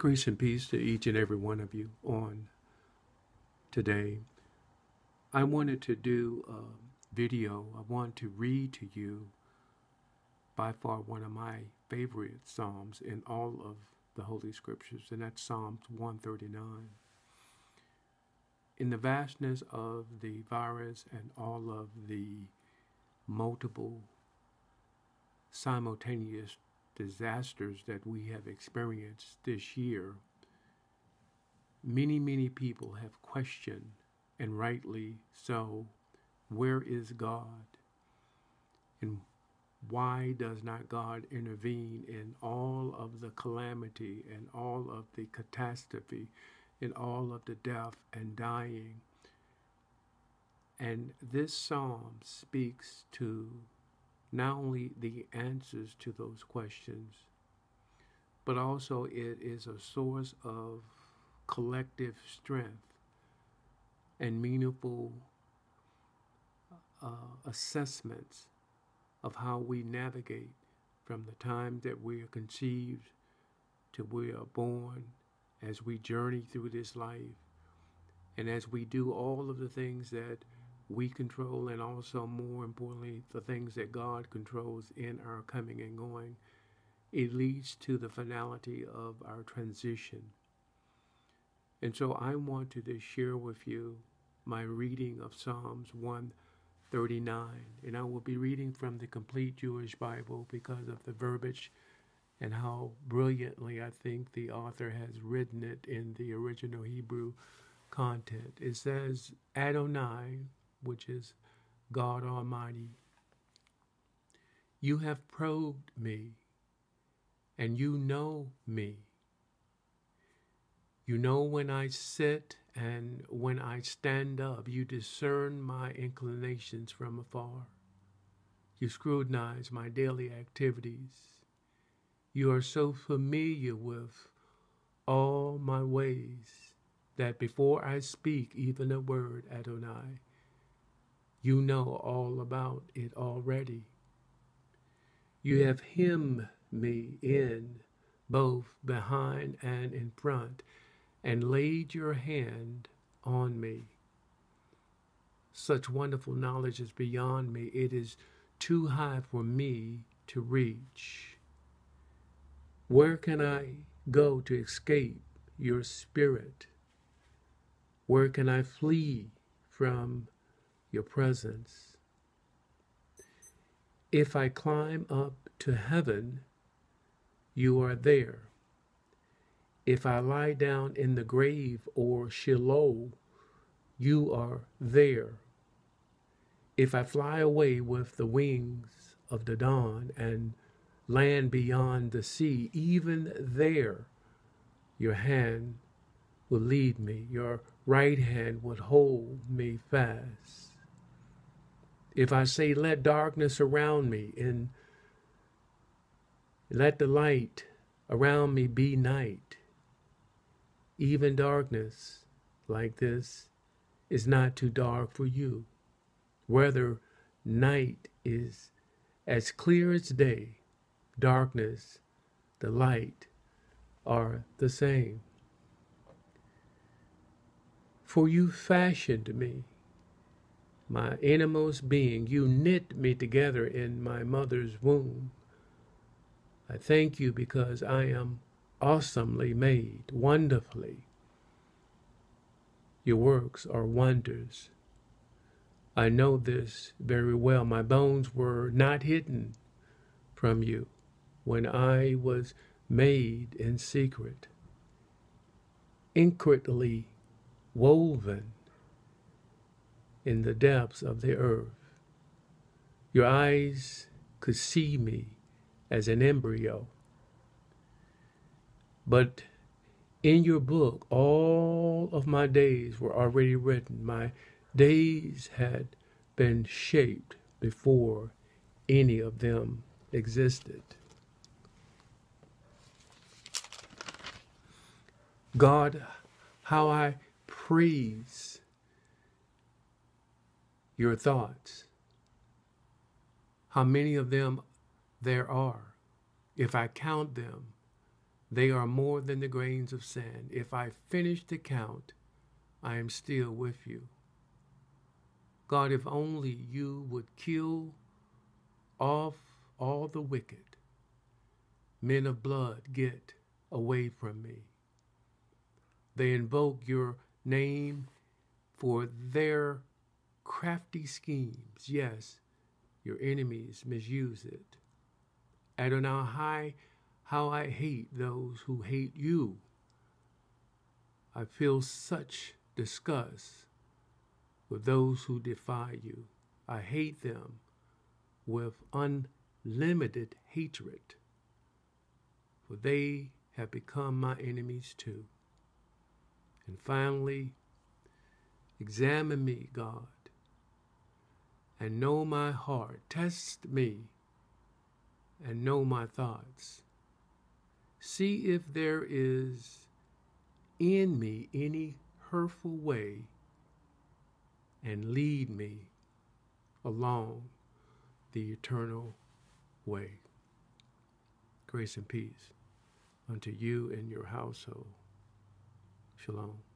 Grace and peace to each and every one of you on today. I wanted to do a video. I want to read to you by far one of my favorite Psalms in all of the Holy Scriptures, and that's Psalms 139. In the vastness of the virus and all of the multiple simultaneous disasters that we have experienced this year, many, many people have questioned, and rightly so, where is God? And why does not God intervene in all of the calamity and all of the catastrophe and all of the death and dying? And this psalm speaks to not only the answers to those questions, but also it is a source of collective strength and meaningful uh, assessments of how we navigate from the time that we are conceived to we are born as we journey through this life and as we do all of the things that we control, and also more importantly, the things that God controls in our coming and going. It leads to the finality of our transition. And so I wanted to share with you my reading of Psalms 139. And I will be reading from the complete Jewish Bible because of the verbiage and how brilliantly I think the author has written it in the original Hebrew content. It says, Adonai which is God Almighty. You have probed me, and you know me. You know when I sit and when I stand up. You discern my inclinations from afar. You scrutinize my daily activities. You are so familiar with all my ways that before I speak even a word, Adonai, you know all about it already. You mm. have hemmed me in both behind and in front and laid your hand on me. Such wonderful knowledge is beyond me. It is too high for me to reach. Where can I go to escape your spirit? Where can I flee from your presence. If I climb up to heaven, you are there. If I lie down in the grave or Sheol, you are there. If I fly away with the wings of the dawn and land beyond the sea, even there your hand will lead me, your right hand would hold me fast if I say, let darkness around me and let the light around me be night, even darkness like this is not too dark for you. Whether night is as clear as day, darkness, the light are the same. For you fashioned me my innermost being. You knit me together in my mother's womb. I thank you because I am awesomely made, wonderfully. Your works are wonders. I know this very well. My bones were not hidden from you when I was made in secret, intricately woven in the depths of the earth. Your eyes could see me as an embryo. But in your book, all of my days were already written. My days had been shaped before any of them existed. God, how I praise your thoughts. How many of them there are? If I count them, They are more than the grains of sand. If I finish the count, I am still with you. God, if only you would kill off all the wicked, men of blood, get away from me. They invoke your name for their crafty schemes. Yes, your enemies misuse it. Adonai, high, how I hate those who hate you. I feel such disgust with those who defy you. I hate them with unlimited hatred, for they have become my enemies too. And finally, examine me, God, and know my heart. Test me and know my thoughts. See if there is in me any hurtful way and lead me along the eternal way. Grace and peace unto you and your household. Shalom.